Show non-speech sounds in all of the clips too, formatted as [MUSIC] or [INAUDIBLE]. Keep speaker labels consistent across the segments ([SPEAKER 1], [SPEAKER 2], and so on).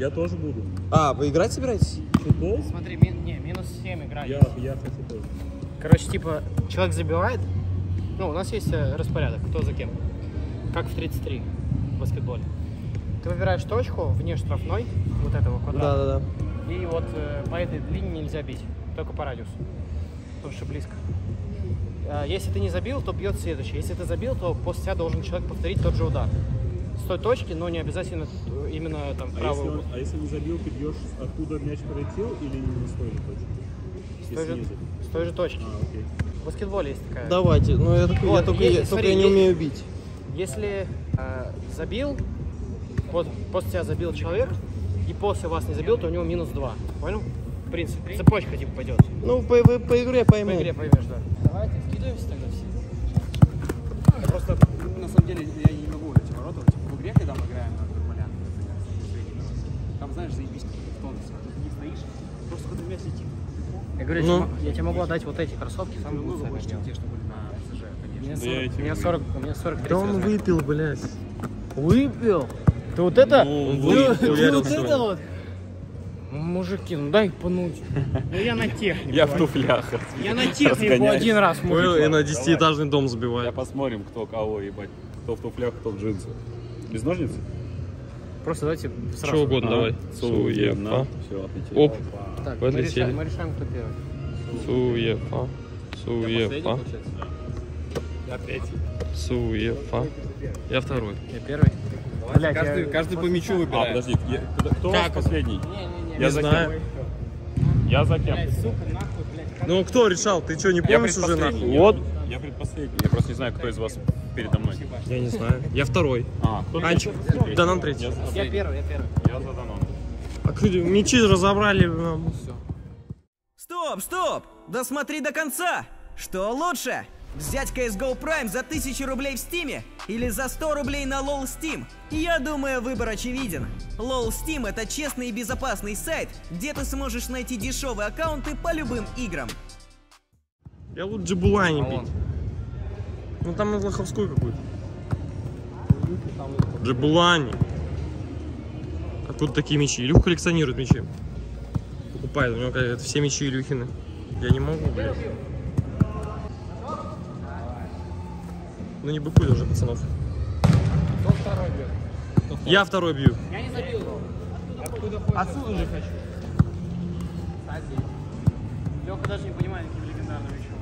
[SPEAKER 1] Я тоже буду.
[SPEAKER 2] А, вы играть собираетесь?
[SPEAKER 1] Футбол?
[SPEAKER 3] Смотри, ми- не, минус 7 играть.
[SPEAKER 1] Я, я хочу тоже.
[SPEAKER 3] Короче, типа, человек забивает. Ну, у нас есть э, распорядок, кто за кем. Как в 33 в баскетболе. Ты выбираешь точку вне штрафной, вот этого квадрата.
[SPEAKER 2] Да-да-да.
[SPEAKER 3] И вот э, по этой длине нельзя бить, только по радиусу. Потому что близко. А, Если ты не забил, то бьет следующий. Если ты забил, то после тебя должен человек повторить тот же удар. С той точки, но не обязательно э, именно там
[SPEAKER 1] А если,
[SPEAKER 3] правый
[SPEAKER 1] он-
[SPEAKER 3] угол.
[SPEAKER 1] а если не забил, ты бьешь, откуда мяч пролетел или не с той же точки?
[SPEAKER 3] С той,
[SPEAKER 1] Если
[SPEAKER 3] же, с той же точки.
[SPEAKER 1] А, окей.
[SPEAKER 3] В баскетболе есть такая.
[SPEAKER 2] Давайте. Ну, я, только, я
[SPEAKER 3] Вот,
[SPEAKER 2] только,
[SPEAKER 3] есть,
[SPEAKER 2] я, только я не умею бить.
[SPEAKER 3] Если э, забил, вот после тебя забил человек, и после вас не забил, то у него минус 2. Понял? В принципе, цепочка типа пойдет.
[SPEAKER 2] Ну, по, по, по игре пойму.
[SPEAKER 3] По игре поймешь, да. Давайте скидываемся тогда
[SPEAKER 4] самом деле, я не могу эти ворота. Типа, в игре, когда мы играем на футболян, там, знаешь, заебись в тонусе. Ты не стоишь, просто куда мяч летит.
[SPEAKER 3] Я говорю,
[SPEAKER 2] Ну.
[SPEAKER 3] я, тебе, могу отдать вот эти кроссовки, сам буду сами делать.
[SPEAKER 4] те, что были на СЖ,
[SPEAKER 3] У
[SPEAKER 4] конечно.
[SPEAKER 3] меня
[SPEAKER 1] Да я
[SPEAKER 3] 40,
[SPEAKER 1] эти
[SPEAKER 3] у меня
[SPEAKER 1] люблю.
[SPEAKER 3] 40, у меня 40
[SPEAKER 2] Да он выпил, блядь.
[SPEAKER 3] Выпил? Ты вот это?
[SPEAKER 1] Ну,
[SPEAKER 3] Ты- вот это вот? Мужики, ну дай пнуть. Ну я на технику.
[SPEAKER 1] Я в туфлях.
[SPEAKER 3] Я на технику один раз, мужик.
[SPEAKER 2] и на десятиэтажный дом
[SPEAKER 1] Я
[SPEAKER 2] забивает.
[SPEAKER 1] посмотрим, кто кого, ебать. Кто в туфлях, кто в джинсах. Без ножниц?
[SPEAKER 3] Просто давайте сразу.
[SPEAKER 2] Что угодно, давай. Суефа.
[SPEAKER 1] Все, отлетели.
[SPEAKER 2] Оп.
[SPEAKER 3] Так, мы решаем, мы решаем, кто первый.
[SPEAKER 2] Суефа. Суефа.
[SPEAKER 1] Я третий.
[SPEAKER 2] Суефа. Я второй.
[SPEAKER 3] Я первый. Блядь,
[SPEAKER 4] Каждый,
[SPEAKER 3] я-
[SPEAKER 4] каждый по мячу
[SPEAKER 1] А,
[SPEAKER 4] выбирает.
[SPEAKER 1] подожди, я- кто- у вас последний?
[SPEAKER 3] Не-не-не.
[SPEAKER 1] Я за
[SPEAKER 2] знаю.
[SPEAKER 1] кем? Я за кем?
[SPEAKER 3] Блядь, сука, нахуй, блядь.
[SPEAKER 2] Ну, кто решал? Ты что, не помнишь уже нахуй?
[SPEAKER 1] Я-
[SPEAKER 2] Вот.
[SPEAKER 1] Я предпоследний. Я просто не знаю, кто из вас передо мной.
[SPEAKER 2] Я не знаю. Я второй.
[SPEAKER 1] А, кто
[SPEAKER 2] Анчик. Да нам третий.
[SPEAKER 1] Я,
[SPEAKER 3] Я первый, я первый.
[SPEAKER 1] я за Даноном.
[SPEAKER 2] А мечи разобрали. ну,
[SPEAKER 5] Стоп, стоп! Досмотри до конца! Что лучше? Взять CSGO Prime за 1000 рублей в Стиме или за 100 рублей на LOL Steam? Я думаю, выбор очевиден. LOL Steam это честный и безопасный сайт, где ты сможешь найти дешевые аккаунты по любым играм.
[SPEAKER 2] Я лучше Джибулани пить. Ну там из Лоховской какой-то. Джибулани. Откуда такие мечи? Илюх коллекционирует мечи. Покупает, у него все мечи Илюхины. Я не могу, блядь. Ну не быкуй уже, пацанов.
[SPEAKER 3] Кто второй бьет?
[SPEAKER 2] Я второй бью.
[SPEAKER 3] Я не забил его. Откуда хочешь? Отсюда же хочу. Кстати. Лёха даже не понимает, каким легендарным мячом.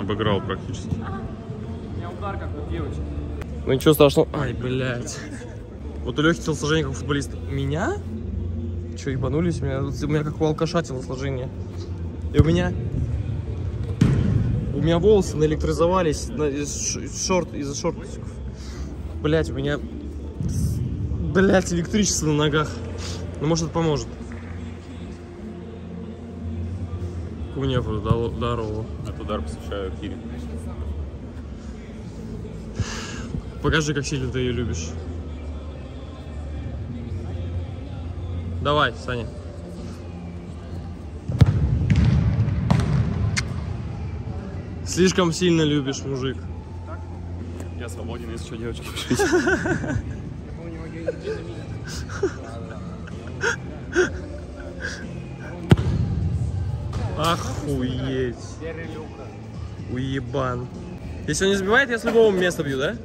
[SPEAKER 1] Обыграл практически.
[SPEAKER 3] У меня удар как у девочки.
[SPEAKER 2] Ну ничего страшного. Ай, блядь. Вот у Лехи телосложение как у футболиста. Меня? Че, ебанулись? У меня, у меня как у алкаша телосложение. И у меня... У меня волосы наэлектризовались на, из, шорт, из шортиков. Блять, у меня... Блять, электричество на ногах. Ну, может, это поможет. Кунефу, здорово. здорово.
[SPEAKER 1] Этот удар посвящаю Кире.
[SPEAKER 2] Покажи, как сильно ты ее любишь. Давай, Саня. Слишком сильно любишь, мужик.
[SPEAKER 1] Я свободен, если что, девочки, пишите.
[SPEAKER 2] Охуеть. Уебан. Если он не забивает, я с любого места бью, да?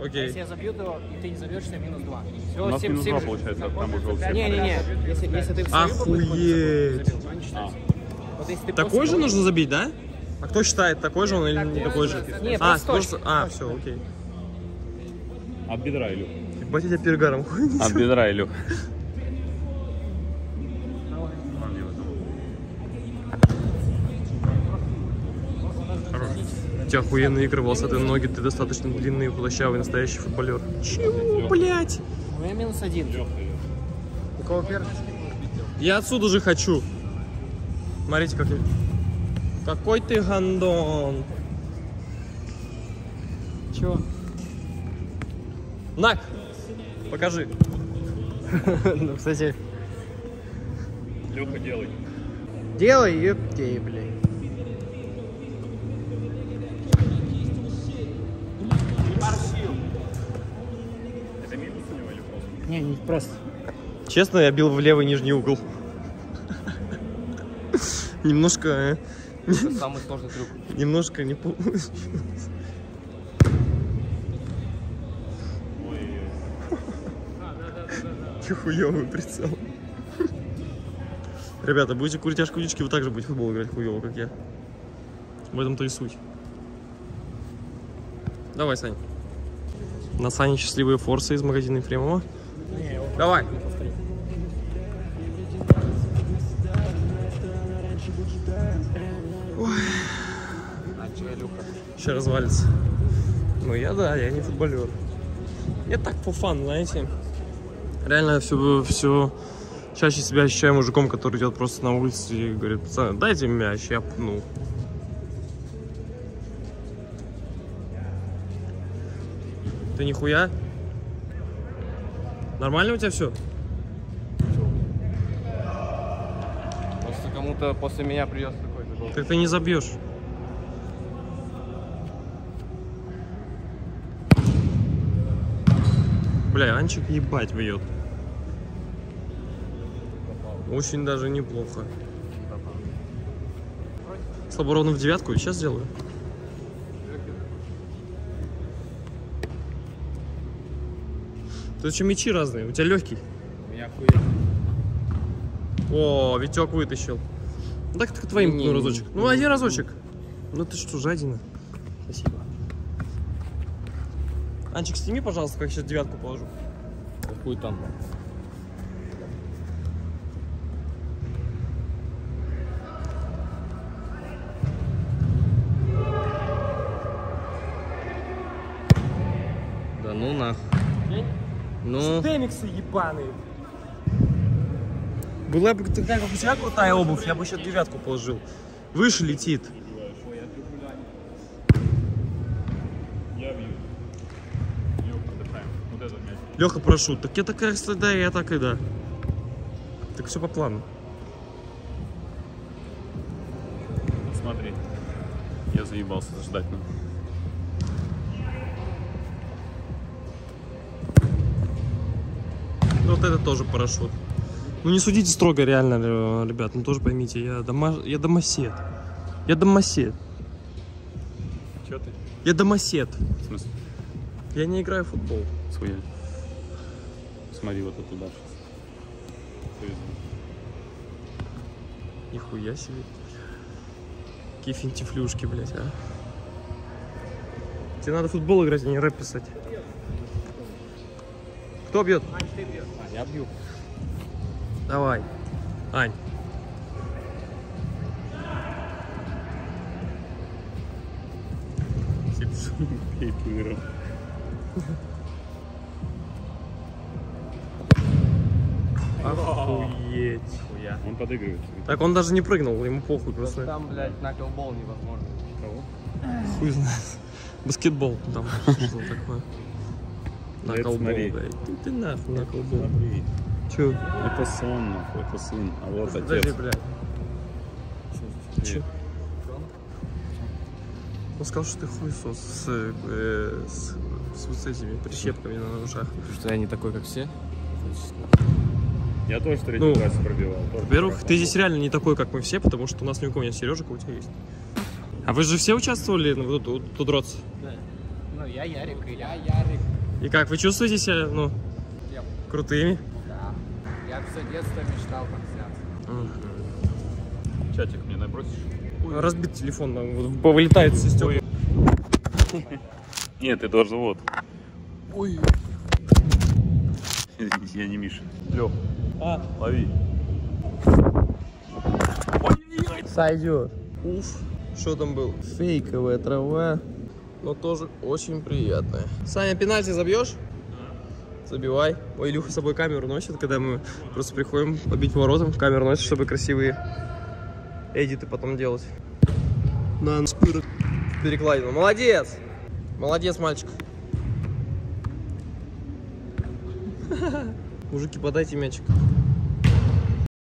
[SPEAKER 3] А
[SPEAKER 2] Окей.
[SPEAKER 3] если я забью, то и ты не забьешь, минус 2. Все,
[SPEAKER 1] У нас минус два получается, а там уже у всех.
[SPEAKER 3] Не-не-не, если, если ты в
[SPEAKER 2] Охуеть.
[SPEAKER 3] считается. Вот если ты
[SPEAKER 2] Такой
[SPEAKER 3] после
[SPEAKER 2] же нужно забить, да? А кто считает, такой же он или не такой же?
[SPEAKER 3] Не,
[SPEAKER 2] а,
[SPEAKER 3] просто
[SPEAKER 2] а, все, окей.
[SPEAKER 1] От бедра, Илюх.
[SPEAKER 2] Ебать, я тебя перегаром.
[SPEAKER 1] От бедра, Илюх.
[SPEAKER 2] У тебя охуенные игры, волосатые ноги, ты достаточно длинный худощавый, настоящий футболер. Чего, блядь?
[SPEAKER 3] У меня минус один. У кого первый?
[SPEAKER 2] Я отсюда же хочу. Смотрите, как я... Какой ты гандон.
[SPEAKER 3] Чего?
[SPEAKER 2] Нак, покажи. [LAUGHS]
[SPEAKER 3] Ну, кстати,
[SPEAKER 1] Леха, делай.
[SPEAKER 3] делай, ёптей, блядь.
[SPEAKER 1] Это минус у него или
[SPEAKER 3] Не, не просто.
[SPEAKER 2] Честно, я бил в левый нижний угол. [LAUGHS] Немножко... э,
[SPEAKER 6] Самый сложный трюк.
[SPEAKER 2] Немножко не получилось. Че хуёвый прицел. Ребята, будете курить аж кулички, вы также будете в футбол играть хуёво, как я. В этом-то и суть. Давай, Сань. На Сане счастливые форсы из магазина Ефремова. Давай.
[SPEAKER 6] А?
[SPEAKER 2] Сейчас развалится. Ну я да, я не футболер. Я так по фан, знаете. Реально все, все чаще себя ощущаю мужиком, который идет просто на улице и говорит, пацаны, дайте мяч, я пну. Ты нихуя? Нормально у тебя все?
[SPEAKER 6] Просто кому-то после меня придется такой.
[SPEAKER 2] Так ты не забьешь. Бля, Анчик ебать бьет. Очень даже неплохо. Слабо ровно в девятку, сейчас сделаю. Тут еще мячи разные, у тебя легкий.
[SPEAKER 6] У меня хуя.
[SPEAKER 2] О, Витек вытащил. Ну так, так твоим
[SPEAKER 6] Не,
[SPEAKER 2] ну, разочек.
[SPEAKER 6] не,
[SPEAKER 2] Ну, один разочек. Ну ты что, жадина. Спасибо. Анчик, сними, пожалуйста, как сейчас девятку положу.
[SPEAKER 6] Хуй там. Да ну нахуй. Ну,
[SPEAKER 2] Демиксы ебаные. Была бы такая, как у тебя крутая обувь, я бы сейчас девятку положил. Выше летит.
[SPEAKER 1] Я бью. Лёг, отдыхаем. Вот этот мяч.
[SPEAKER 2] Леха, прошу, так я такая да, я так и да. Так все по плану.
[SPEAKER 1] Смотри. Я заебался ждать. Ну.
[SPEAKER 2] Вот это тоже парашют. Ну не судите строго, реально, э, ребят, ну тоже поймите, я, дома... я домосед. Я домосед.
[SPEAKER 1] Чё ты?
[SPEAKER 2] Я домосед.
[SPEAKER 1] В смысле?
[SPEAKER 2] Я не играю в футбол.
[SPEAKER 1] Своя. Смотри, вот это дальше.
[SPEAKER 2] Нихуя себе. Какие финтифлюшки, блядь, а. Тебе надо футбол играть, а не рэп писать. Кто бьет?
[SPEAKER 6] а я бью.
[SPEAKER 2] Давай. Ань. [LAUGHS]
[SPEAKER 1] Пей
[SPEAKER 2] Охуеть.
[SPEAKER 6] Хуя.
[SPEAKER 1] Он подыгрывает.
[SPEAKER 2] Так он даже не прыгнул, ему похуй просто.
[SPEAKER 6] Там, блядь, наклбол невозможно.
[SPEAKER 2] Хуй знает. Баскетбол там что такое. На колбол, блядь. Ты, ты нахуй на колбол. Чё?
[SPEAKER 1] Это сон, нахуй, это сын. А вот
[SPEAKER 2] Подожди,
[SPEAKER 1] отец.
[SPEAKER 2] блядь.
[SPEAKER 1] Чё?
[SPEAKER 2] Чё? Он сказал, что ты хуесос с, э, с, с вот этими прищепками на ушах.
[SPEAKER 6] Что я не такой, как все.
[SPEAKER 1] Я тоже в третьем
[SPEAKER 2] Ну,
[SPEAKER 1] классе пробивал. тоже
[SPEAKER 2] Во-первых, ты здесь реально не такой, как мы все, потому что у нас ни у кого нет Сережек, а у тебя есть. А вы же все участвовали ну, вот тут, тут драться?
[SPEAKER 3] Ну, я Ярик и
[SPEAKER 6] Я Ярик.
[SPEAKER 2] И как, вы чувствуете себя, ну,
[SPEAKER 6] Я-
[SPEAKER 2] крутыми?
[SPEAKER 6] Да. Я все детство мечтал так взяться.
[SPEAKER 1] Чатик мне набросишь?
[SPEAKER 2] Разбит телефон, повылетает со стекла.
[SPEAKER 1] Нет, ты должен вот.
[SPEAKER 2] Ой. [LAUGHS]
[SPEAKER 1] Я не Миша. Лёх,
[SPEAKER 2] А,
[SPEAKER 1] лови.
[SPEAKER 2] сойдет. Уф, что там был? Фейковая трава, но тоже очень приятная. Саня, пенальти забьешь? Забивай. Ой, Илюха с собой камеру носит, когда мы просто приходим побить воротам. Камеру носит, чтобы красивые эдиты потом делать. На спирт. Перекладину. Молодец! Молодец, мальчик. [LAUGHS] Мужики, подайте мячик.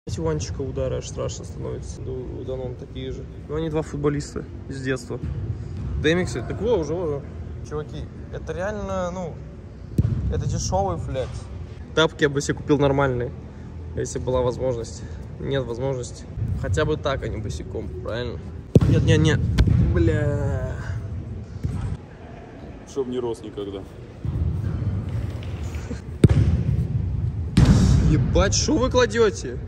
[SPEAKER 2] Эти Ванчика удары аж страшно становится. У у Данон такие же. Ну, они два футболиста из детства. Демиксы, так вот, уже, уже. Чуваки, это реально, ну, это дешевый флекс. Тапки я бы себе купил нормальные, если была возможность. Нет возможности. Хотя бы так, а не босиком, правильно? Нет, нет, нет. Бля.
[SPEAKER 1] Чтоб не рос никогда.
[SPEAKER 2] Ебать, что вы кладете?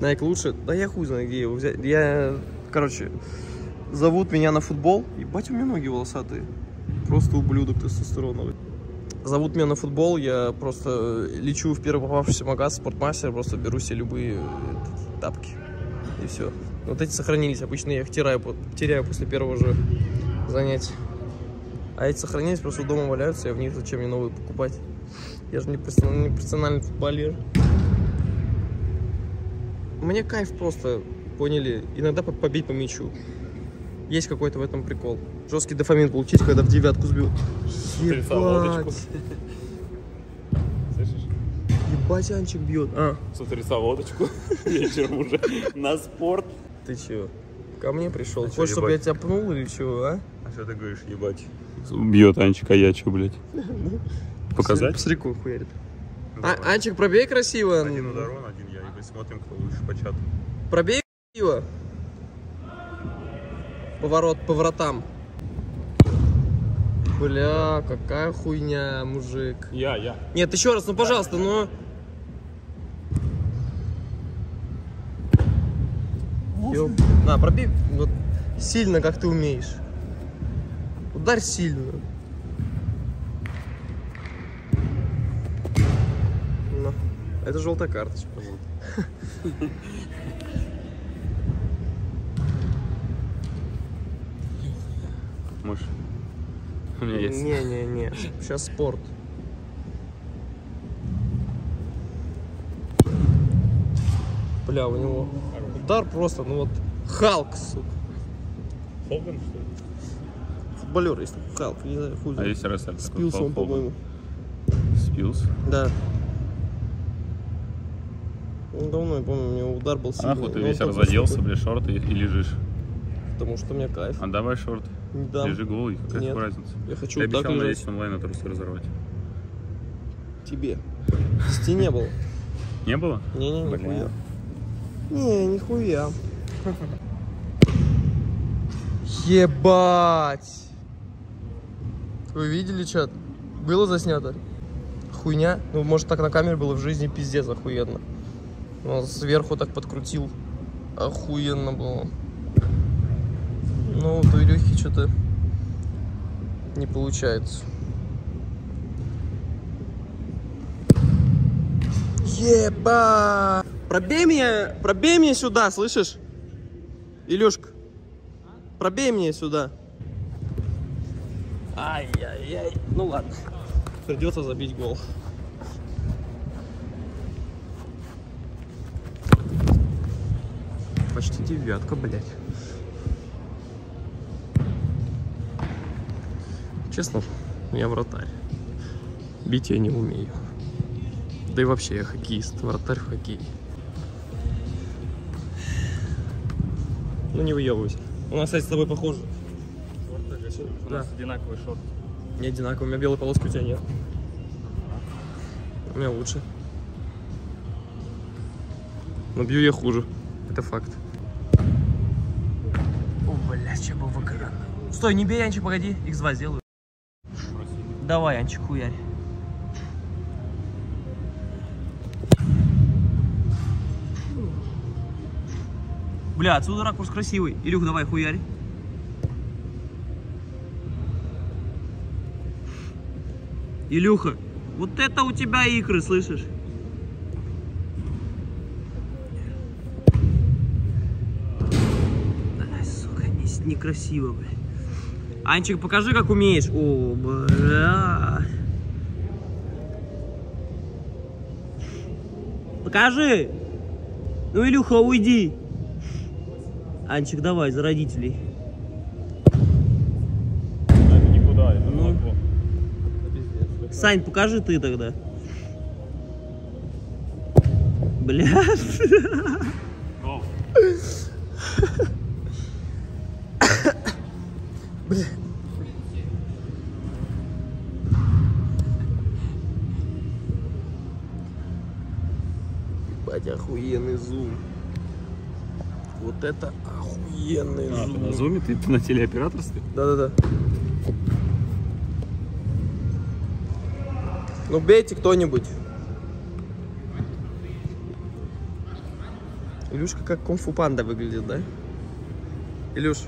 [SPEAKER 2] Найк лучше? Да я хуй знаю, где его взять. Я, короче, зовут меня на футбол. Ебать, у меня ноги волосатые. Просто ублюдок тестостероновый. Зовут меня на футбол, я просто лечу в первый попавшийся магаз, спортмастер, просто беру себе любые э, тапки. И все. Вот эти сохранились. Обычно я их теряю, теряю после первого же занятия. А эти сохранились, просто дома валяются, я в них зачем мне новые покупать? Я же не профессиональный, не профессиональный футболер. Мне кайф просто, поняли, иногда по- побить по мячу. Есть какой-то в этом прикол. Жесткий дофамин получить, когда в девятку сбил. Ебать,
[SPEAKER 1] Слышишь?
[SPEAKER 2] ебать, Анчик бьет. А,
[SPEAKER 1] С утреца водочку. [LAUGHS] Вечером уже на спорт.
[SPEAKER 2] ты чё? Ко мне пришел.
[SPEAKER 1] А
[SPEAKER 2] Хочешь, чтобы я тебя пнул или чего, а?
[SPEAKER 1] А что ты говоришь, ебать? Бьет Анчик, а я чё, блядь? Показать?
[SPEAKER 2] Посмотри, какой хуярит. А, Анчик, пробей красиво.
[SPEAKER 1] Один удар он, один я. И смотрим, кто лучше по чату.
[SPEAKER 2] Пробей красиво. Поворот, поворотам. Бля, какая хуйня, мужик.
[SPEAKER 1] Я, я.
[SPEAKER 2] Нет, еще раз, ну пожалуйста, ну. На, пробей вот сильно, как ты умеешь. Ударь сильно. На. Это желтая карточка.
[SPEAKER 1] Мышь. У меня есть.
[SPEAKER 2] Не-не-не, сейчас спорт. Бля, у него удар просто, ну вот, Халк, сука.
[SPEAKER 1] Хоган, что ли?
[SPEAKER 2] Футболер такой Халк, не знаю, хуй
[SPEAKER 1] А есть такой,
[SPEAKER 2] Спился он, по-моему.
[SPEAKER 1] Спилс.
[SPEAKER 2] Да. Ну, давно, я помню, у него удар был
[SPEAKER 1] А
[SPEAKER 2] сильный.
[SPEAKER 1] нахуй ты
[SPEAKER 2] он
[SPEAKER 1] весь разоделся, бля, шорты и, и лежишь.
[SPEAKER 2] Потому что у меня кайф.
[SPEAKER 1] А давай шорты.
[SPEAKER 2] Не дам.
[SPEAKER 1] Лежи голый, какая
[SPEAKER 2] Нет.
[SPEAKER 1] разница?
[SPEAKER 2] Я хочу
[SPEAKER 1] Ты
[SPEAKER 2] вот так лежать.
[SPEAKER 1] весь онлайн трусы разорвать.
[SPEAKER 2] Тебе. Сти не было.
[SPEAKER 1] Не было?
[SPEAKER 2] Не-не, нихуя. Не, нихуя. [LAUGHS] Ебать! Вы видели чат? Было заснято? Хуйня? Ну, может, так на камере было в жизни пиздец охуенно. Но сверху так подкрутил. Охуенно было. Ну, вот у Илюхи что-то не получается. Еба! Пробей меня, пробей меня сюда, слышишь? Илюшка, пробей меня сюда. Ай-яй-яй. Ну ладно. Придется забить гол. Почти девятка, блядь. Честно, я вратарь. Бить я не умею. Да и вообще я хоккеист, вратарь в хоккее. Ну не выебывайся. У нас, кстати, с тобой похоже.
[SPEAKER 1] У нас одинаковые шорты.
[SPEAKER 2] Не одинаково, у меня белая полоска, у тебя нет. У меня лучше. Но бью я хуже. Это факт. О, блядь, че бы в экран. Стой, не бей, Анчик, погоди. X2 сделаю. Давай, Анчик, хуярь. Бля, отсюда ракурс красивый. Илюх, давай, хуярь. Илюха, вот это у тебя икры, слышишь? Ай, сука, не- некрасиво, бля. Анчик, покажи, как умеешь. О, бля. Покажи. Ну, Илюха, уйди. Анчик, давай, за родителей. Сань, покажи ты тогда. Блядь.
[SPEAKER 1] Блядь.
[SPEAKER 2] Ебать, охуенный зум. Вот это охуенный
[SPEAKER 1] а,
[SPEAKER 2] зум.
[SPEAKER 1] А, ты на зуме? Ты, ты на телеоператорстве?
[SPEAKER 2] Да-да-да. Ну бейте кто-нибудь. Илюшка как кунг-фу панда выглядит, да? Илюш.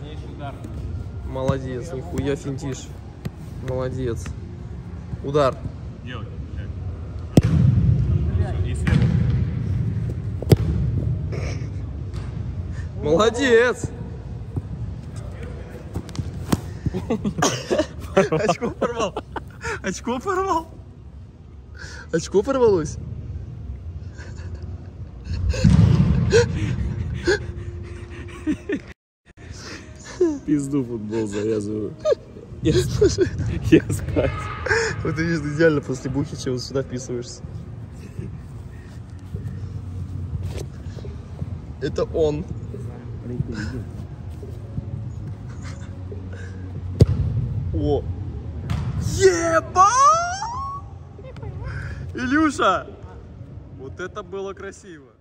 [SPEAKER 2] Молодец, нихуя финтишь. Молодец. Удар.
[SPEAKER 1] Делай.
[SPEAKER 2] Молодец. Очко порвал. Очко порвал. Очко порвалось.
[SPEAKER 1] Пизду футбол завязываю.
[SPEAKER 2] Я.
[SPEAKER 1] Я спать.
[SPEAKER 2] Вот ты видишь, идеально после бухича вот сюда вписываешься. Это он. О! Еба! Илюша! Вот это было красиво.